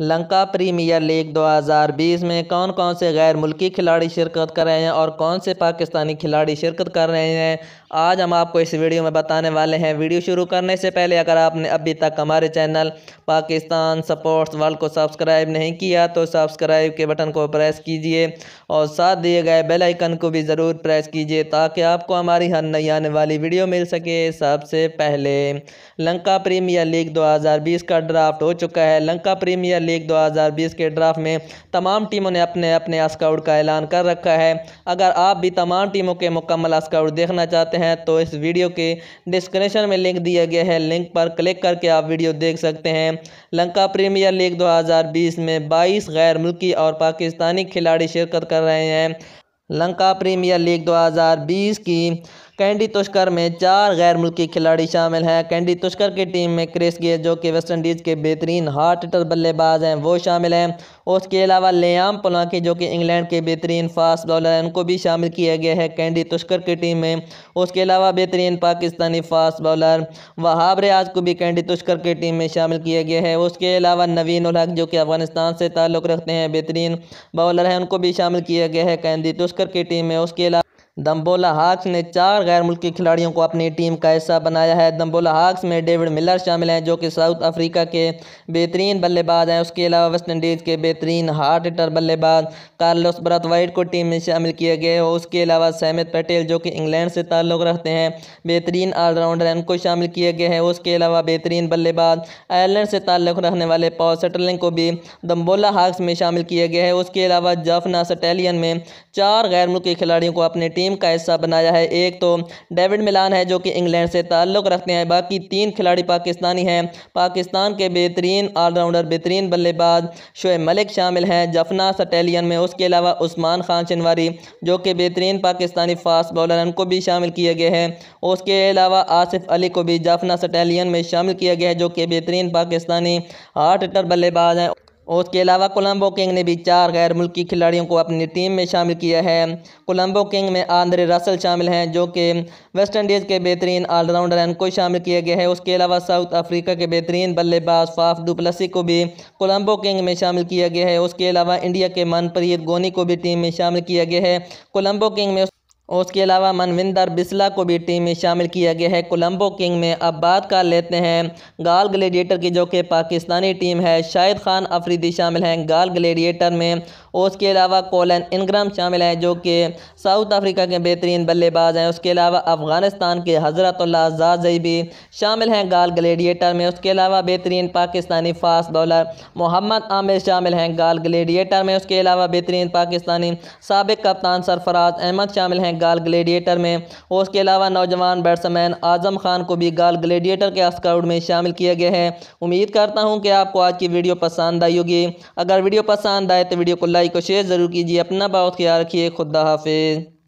Lanka premiere league 2020 में कौन कौन से गैर मुल्की खिलाड़ी शिरकत कर रहे हैं और कौन से पाकिस्तानी खिलाड़ी शिरकत कर रहे हैं? आज हम आपको इस वीडियो में बताने वाले हैं, वीडियो शुरू करने से पहले अगर आपने अभी तक हमारे चैनल पाकिस्तान स्पोर्ट्स वर्ल्ड को सब्सक्राइब नहीं किया तो सब्सक्राइब के बटन को प्रेस कीजिए और साथ दिए गए बेल आइकन को भी ज़रूर प्रेस कीजिए ताकि आपको हमारी हर नई आने वाली वीडियो मिल सके। सबसे पहले, लंका प्रीमियर लीग 2020 का ड्राफ्ट हो चुका है। लंका प्रीमियर लीग 2020 के ड्राफ्ट में तमाम टीमों ने अपने अपने स्काउट का ऐलान कर रखा है। अगर आप भी तमाम टीमों के मुकम्मल स्काउट देखना चाहते हैं तो इस वीडियो के डिस्क्रिप्शन में लिंक दिया गया है। लिंक पर क्लिक करके आप वीडियो देख सकते हैं। लंका प्रीमियर लीग 2020 में 22 गैर मुल्की और पाकिस्तानी खिलाड़ी शिरकत कर रहे हैं। लंका प्रीमियर लीग 2020 की कैंडी तुष्कर में चार गैर मुल्की खिलाड़ी शामिल हैं। कैंडी तुष्कर की टीम में क्रिस गे जो कि वेस्ट इंडीज़ के बेहतरीन हार्ट हिटर बल्लेबाज हैं, वो शामिल हैं। उसके अलावा लेयाम पोलाकी, जो कि इंग्लैंड के बेहतरीन फास्ट बॉलर हैं, उनको भी शामिल किया गया है कैंडी तुष्कर की टीम में। उसके अलावा बेहतरीन पाकिस्तानी फास्ट बॉलर वहाब रियाज को भी कैंडी तुष्कर की टीम में शामिल किया गया है। उसके अलावा नवीन उलहक जो कि अफ़गानिस्तान से ताल्लुक़ रखते हैं, बेहतरीन बॉलर हैं, उनको भी शामिल किया गया है कैंडी तुष्कर की टीम में। उसके अलावा दम्बोला हाक्स ने चार गैर मुल्की खिलाड़ियों को अपनी टीम का हिस्सा बनाया है। दम्बोला हाक्स में डेविड मिलर शामिल हैं, जो कि साउथ अफ्रीका के बेहतरीन बल्लेबाज हैं। उसके अलावा वेस्ट इंडीज़ के बेहतरीन हार्ट हिटर बल्लेबाज कार्लोस ब्रत वाइट को टीम में शामिल किया गया है। उसके अलावा सहमद पटेल, जो कि इंग्लैंड से ताल्लुक़ रखते हैं, बेहतरीन ऑलराउंडर हैं, उनको शामिल किया गया है। उसके अलावा बेहतरीन बल्लेबाज आयरलैंड से ताल्लुक़ रखने वाले पॉल सटलिंग को भी दम्बोला हाक्स में शामिल किया गया है। उसके अलावा जफना सटेलियन में चार गैर मुल्की खिलाड़ियों को अपनी टीम का हिस्सा बनाया है। एक तो डेविड मिलान है जो कि इंग्लैंड से ताल्लुक़ रखते हैं, बाकी तीन खिलाड़ी पाकिस्तानी हैं। पाकिस्तान के बेहतरीन ऑलराउंडर, बेहतरीन बल्लेबाज शुएब मलिक शामिल हैं। जफना सटेलियन में उसके अलावा उस्मान खान शनवारी जो कि बेहतरीन पाकिस्तानी फास्ट बॉलर उनको भी शामिल किए गए हैं। उसके अलावा आसिफ अली को भी जफना सटेलियन में शामिल किया गया है, जो कि बेहतरीन पाकिस्तानी हार्ट हिटर बल्लेबाज हैं। उसके अलावा कोलंबो किंग ने भी चार गैर मुल्की खिलाड़ियों को अपनी टीम में शामिल किया है। कोलंबो किंग में आंद्रे रसल शामिल हैं, जो कि वेस्ट इंडीज़ के बेहतरीन ऑलराउंडर उनको शामिल किया गया है। उसके अलावा साउथ अफ्रीका के बेहतरीन बल्लेबाज फाफ दुपलसी को भी कोलंबो किंग में शामिल किया गया है। उसके अलावा इंडिया के मनप्रीत गोनी को भी टीम में शामिल किया गया है। कोलंबो किंग में उसके अलावा मनविंदर बिस्ला को भी टीम में शामिल किया गया है। कोलंबो किंग में अब बात कर लेते हैं गाल ग्लेडिएटर की, जो कि पाकिस्तानी टीम है। शाहिद खान अफरीदी शामिल हैं। गाल ग्लेडिएटर में उसके अलावा कोलन इनग्राम शामिल हैं जो कि साउथ अफ्रीका के बेहतरीन बल्लेबाज हैं। उसके अलावा अफ़गानिस्तान के हज़रतुल्लाजाजई भी शामिल हैं गाल ग्लेडिएटर में। उसके अलावा बेहतरीन पाकिस्तानी फास्ट बॉलर मोहम्मद आमिर शामिल हैं गाल ग्लेडिएटर में। उसके अलावा बेहतरीन पाकिस्तानी सबक कप्तान सरफराज अहमद शामिल हैं गाल ग्लेडिएटर में। उसके अलावा नौजवान बैट्समैन आज़म खान को भी गाल ग्लेडिएटर के स्काउट में शामिल किया गया है। उम्मीद करता हूँ कि आपको आज की वीडियो पसंद आई होगी। अगर वीडियो पसंद आए तो वीडियो को लाइक और शेयर ज़रूर कीजिए। अपना बहुत ख्याल रखिए। खुदा हाफिज़।